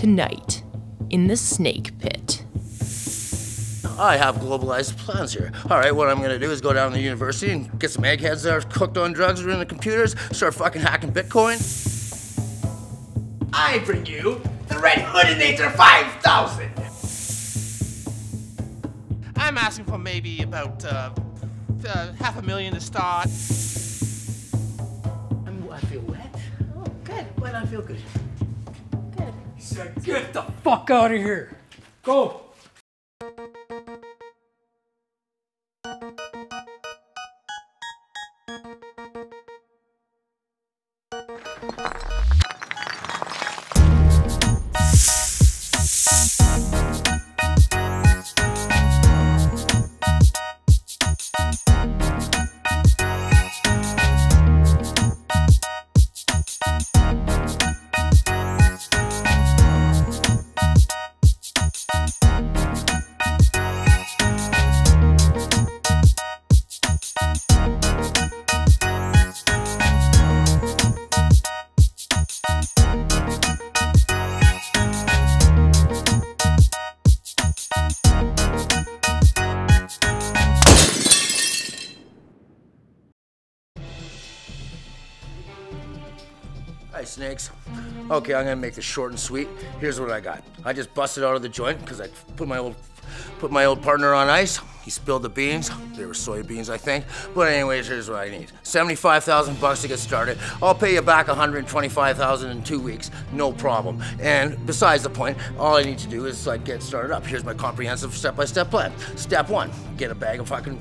tonight in the snake pit. I have globalized plans here. All right, what I'm gonna do is go down to the university and get some eggheads that are cooked on drugs or in the computers, start fucking hacking Bitcoin. I bring you the Red Hoodinator 5000. I'm asking for maybe about uh, uh, half a million to start. I'm, I feel wet. Oh, good. Well, I feel good. Said, get the fuck out of here. Go. Snakes. Okay, I'm gonna make this short and sweet. Here's what I got. I just busted out of the joint because I put my old put my old partner on ice. He spilled the beans. They were soybeans, I think. But anyways, here's what I need: seventy-five thousand bucks to get started. I'll pay you back one hundred twenty-five thousand in two weeks, no problem. And besides the point, all I need to do is like get started up. Here's my comprehensive step-by-step plan. Step one: get a bag of fucking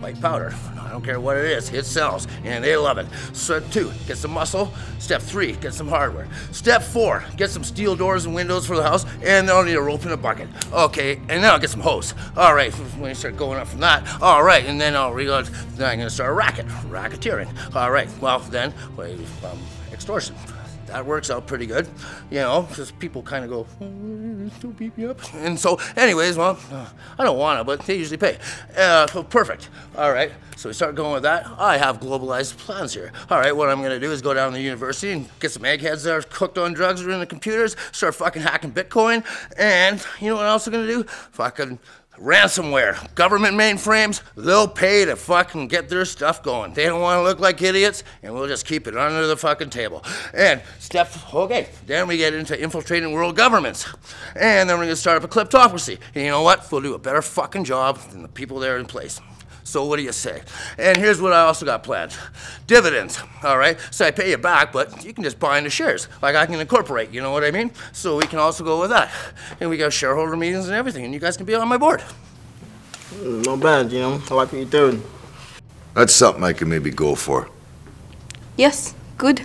white powder. I don't care what it is, it sells, and they love it. Step two, get some muscle. Step three, get some hardware. Step four, get some steel doors and windows for the house, and I'll need a rope and a bucket. Okay, and then I'll get some hose. All right, when you start going up from that, all right, and then I'll reload. Then I'm gonna start racket, racketeering. All right, well then, wait, um, extortion that works out pretty good, you know, because people kind of go, "Oh, don't beat me up. And so, anyways, well, I don't want to, but they usually pay. Uh, so perfect. All right, so we start going with that. I have globalized plans here. All right, what I'm going to do is go down to the university and get some eggheads that are cooked on drugs or in the computers, start fucking hacking Bitcoin, and you know what else I'm going to do? Fucking ransomware. Government mainframes, they'll pay to fucking get their stuff going. They don't want to look like idiots, and we'll just keep it under the fucking table. And step, okay, then we get into infiltrating world governments. And then we're gonna start up a kleptocracy. And you know what? We'll do a better fucking job than the people there in place. So what do you say? And here's what I also got planned. Dividends, all right? So I pay you back, but you can just buy into shares. Like I can incorporate, you know what I mean? So we can also go with that. And we got shareholder meetings and everything, and you guys can be on my board. Mm, Not bad, you know. I like what you're doing. That's something I can maybe go for. Yes, good.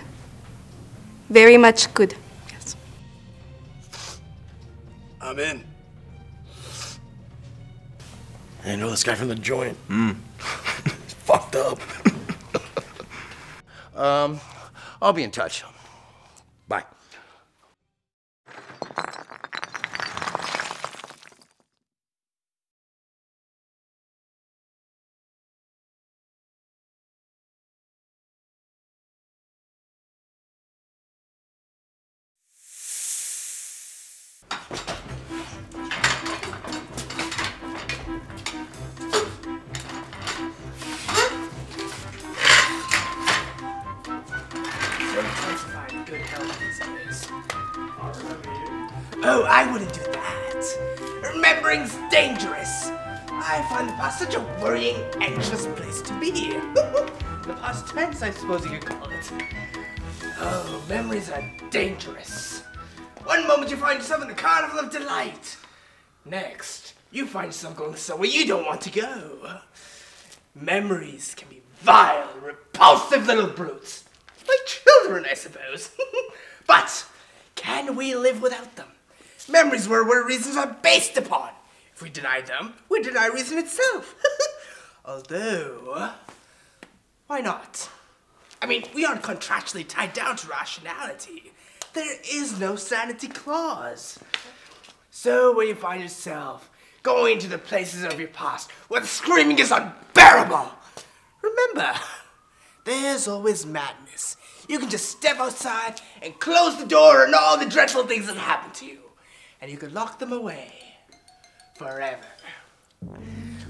Very much good. Yes. I'm in. I know this guy from the joint. He's fucked up. Um, I'll be in touch. Oh, I wouldn't do that. Remembering's dangerous. I find the past such a worrying, anxious place to be. the past tense, I suppose you could call it. Oh, memories are dangerous. One moment you find yourself in the carnival of delight. Next, you find yourself going somewhere you don't want to go. Memories can be vile, repulsive little brutes. Like children, I suppose. but can we live without them? Memories were what reasons are based upon. If we deny them, we deny reason itself. Although, why not? I mean, we aren't contractually tied down to rationality. There is no sanity clause. So when you find yourself going to the places of your past where the screaming is unbearable, remember, there's always madness. You can just step outside and close the door and all the dreadful things that happen to you. And you could lock them away forever.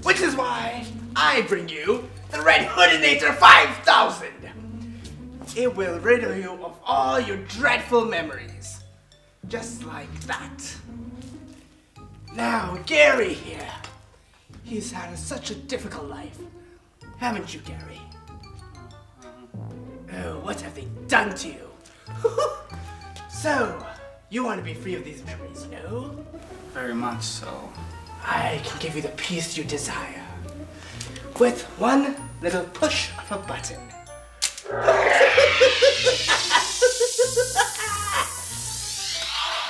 Which is why I bring you the Red Hoodinator 5000. It will rid you of all your dreadful memories. Just like that. Now, Gary here. He's had such a difficult life. Haven't you, Gary? Oh, what have they done to you? so, you want to be free of these memories, no? Very much so. I can give you the peace you desire. With one little push of a button.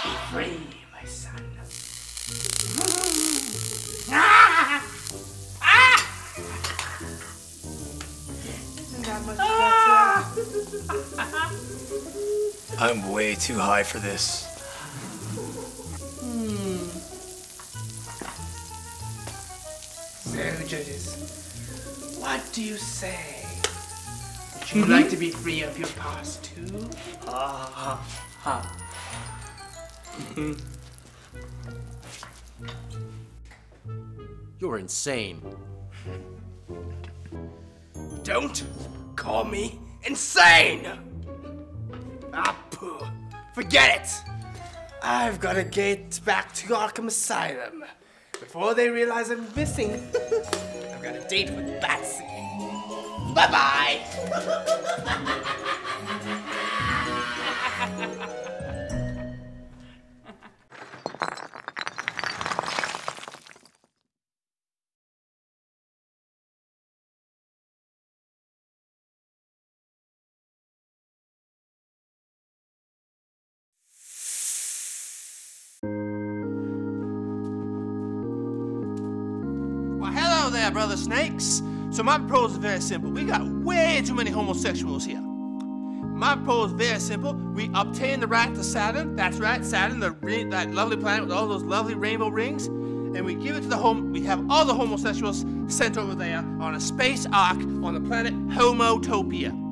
Be free, my son. Ah! Isn't that much better? I'm way too high for this. So, judges, what do you say? Would you like to be free of your past too? Ah, ha! You're insane. Don't call me insane! Ah, pooh. Forget it! I've got to get back to Arkham Asylum before they realize I'm missing. I've got a date with Batsy. Bye brother snakes. So my proposal is very simple. We got way too many homosexuals here. My proposal is very simple. We obtain the right to Saturn. That's right, Saturn, the that lovely planet with all those lovely rainbow rings, and we give it to the home. We have all the homosexuals sent over there on a space ark on the planet Homotopia.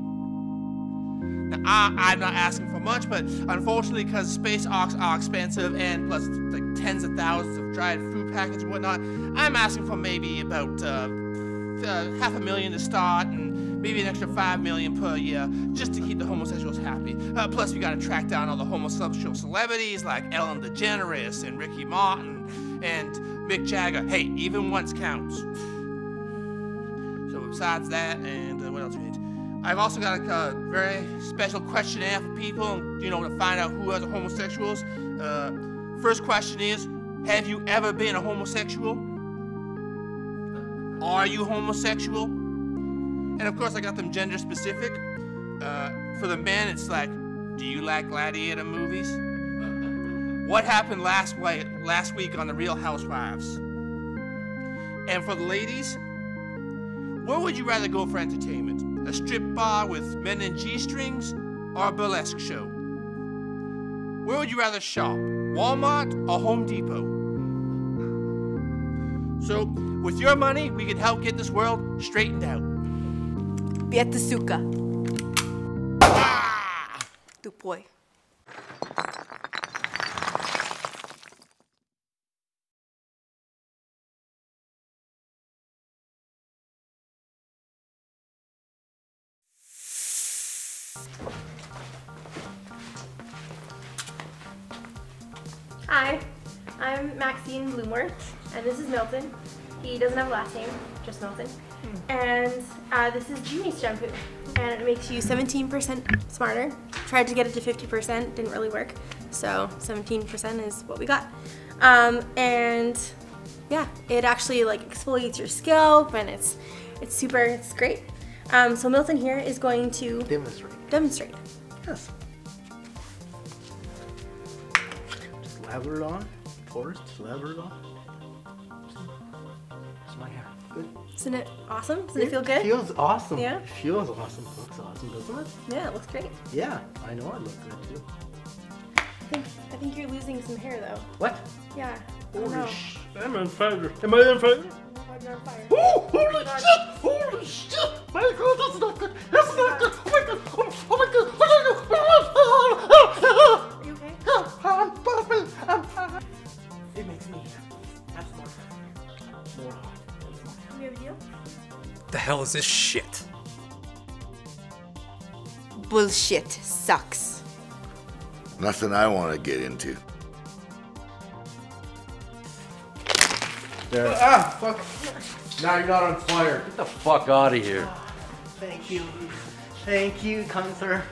Now, I, I'm not asking for much, but unfortunately, because space arks are expensive and plus like tens of thousands of dried food packets and whatnot, I'm asking for maybe about uh, uh, half a million to start and maybe an extra five million per year just to keep the homosexuals happy. Uh, plus, we gotta track down all the homosexual celebrities like Ellen DeGeneres and Ricky Martin and Mick Jagger. Hey, even once counts. So besides that, and uh, what else we need? I've also got a uh, very special questionnaire for people, you know, to find out who are the homosexuals. Uh, first question is, have you ever been a homosexual? Are you homosexual? And of course, I got them gender specific. Uh, for the men, it's like, do you like gladiator movies? What happened last, last week on The Real Housewives? And for the ladies, where would you rather go for entertainment? A strip bar with men in G strings or a burlesque show? Where would you rather shop? Walmart or Home Depot? So, with your money, we can help get this world straightened out. Bietasuka. Ah! Tupoy. Hi, I'm Maxine Bloomworth, and this is Milton. He doesn't have a last name, just Milton. And uh, this is Genius shampoo, and it makes you 17% smarter. Tried to get it to 50%, didn't really work. So 17% is what we got. Um, and yeah, it actually like exfoliates your scalp, and it's it's super, it's great. Um, so Milton here is going to Demonstrate. demonstrate. Yes. Just lather it on. Forrest, just lather it on. It's my hair. Good. Isn't it awesome? Does it feel good? Feels awesome. Yeah? It feels awesome. Looks awesome, doesn't it? Yeah, it looks great. Yeah, I know I look good too. I think I think you're losing some hair though. What? Yeah. I don't know. Holy sh! I'm on fire. Am I on fire? Why you're on fire? Oh, holy shit! Holy shit! My God, that's not. That's hell is this shit? Bullshit sucks. Nothing I want to get into. There. Ah, fuck. Now you're not on fire. Get the fuck out of here. Thank you. Thank you, counselor.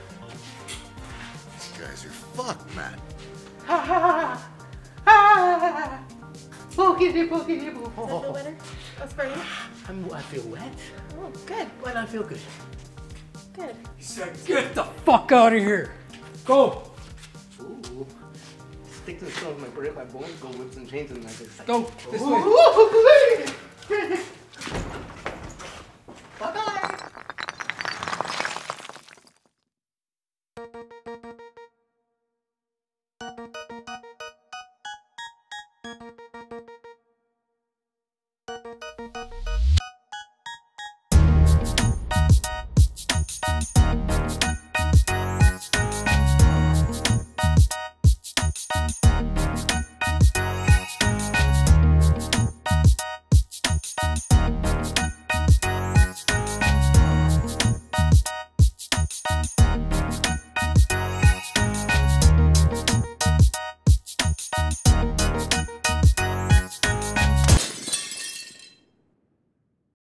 These guys are fucked, man. Ha ha ha! Ah! Boogity boogity boo. Does that feel better? That's burning. I'm, I feel wet. Oh, good. Why do I feel good? Good. He said, Get the fuck out of here. Go. Ooh. Stick to the stone of my brain, my bones, go whips and chains, and I just like, Go this Ooh, way. ooh,